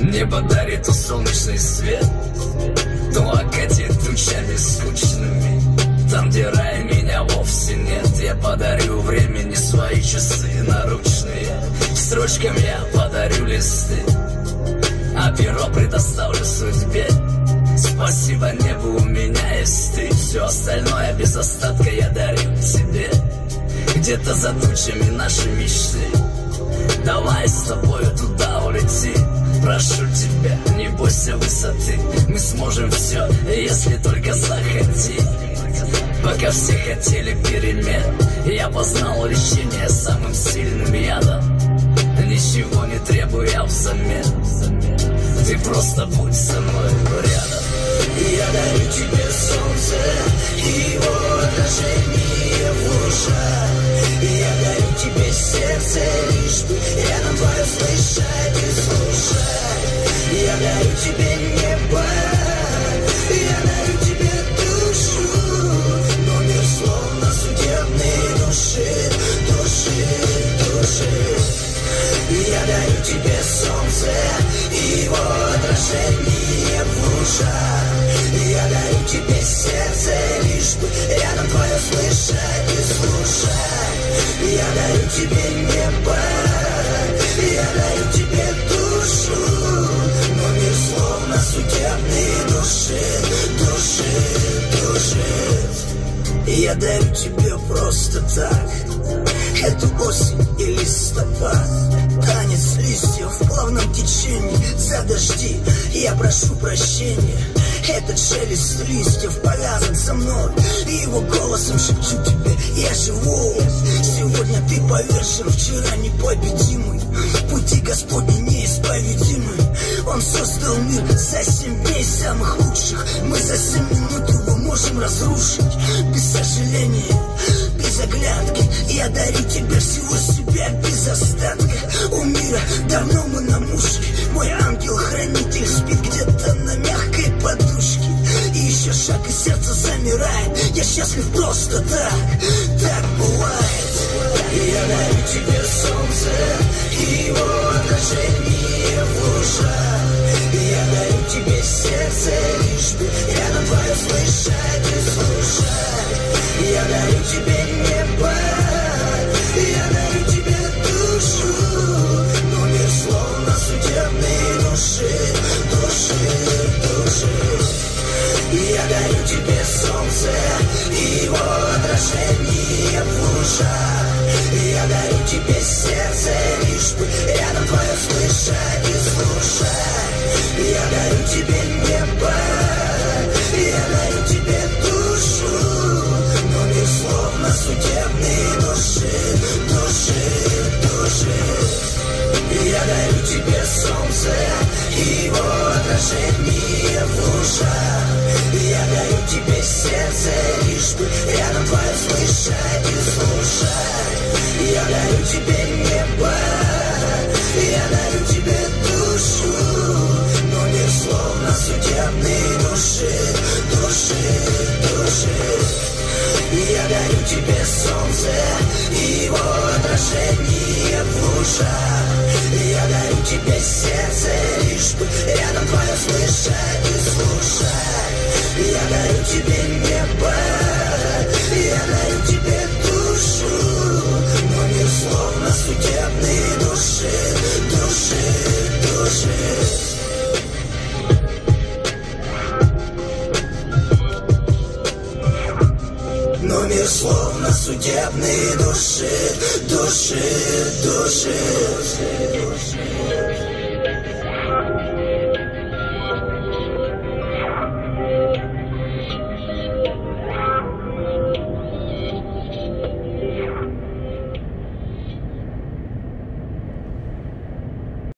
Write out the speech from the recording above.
Небо дарит солнечный свет то окатит тучами скучным вовсе нет Я подарю времени свои часы наручные. Строчкам я подарю листы. А перо предоставлю судьбе. Спасибо небу, у меня есть ты. Все остальное без остатка я дарю тебе. Где-то за тучами наши мечты. Давай с тобой туда улети. Прошу тебя, не бойся высоты. Мы сможем все, если только захотим Пока все хотели перемен. Я познал лечение самым сильным ядом. Ничего не требуя взамен. Ты просто будь со мной рядом. Я дарю тебе солнце и его отражение в лужах. Я дарю тебе сердце, лишь бы рядом Я дарю тебе солнце и его отражение в лужах Я дарю тебе сердце, лишь бы рядом твое слышать и слушать Я дарю тебе небо, я дарю тебе душу Но мир словно судебный душит, душит, душит Я дарю тебе просто так течении За дожди я прошу прощения. Этот шелест листьев повязан со мной. И его голосом шепчу тебе Я живу Сегодня ты повержен, вчера непобедимый. Пути Господни неисповедимы. Он создал мир за семь дней самых лучших. Мы за семь минут его можем разрушить. Без сожаления, без оглядки. Я дарю тебе всего себя без остатка. У мира давно мы на мушке. Мой ангел-хранитель спит где-то на мягкой подушке. И еще шаг и сердце замирает. Я счастлив просто так, так бывает. Я дарю тебе солнце солнце и его отражение в лужах. Я дарю тебе сердце, лишь бы рядом твое слышать и слушать. Я дарю тебе небо, тебе солнце его отражение в лужах Я дарю тебе сердце, лишь бы рядом твое слышать и слушать Я дарю тебе небо, я дарю тебе душу Но мир словно судебный душит, душит, душит Я дарю тебе солнце и его отражение в лужах Я дарю тебе сердце, лишь бы рядом твое слышать и слушать. Я дарю тебе небо, я дарю тебе душу Но мир словно судебный душит, душит, душит Но мир словно нас души, души, души душит.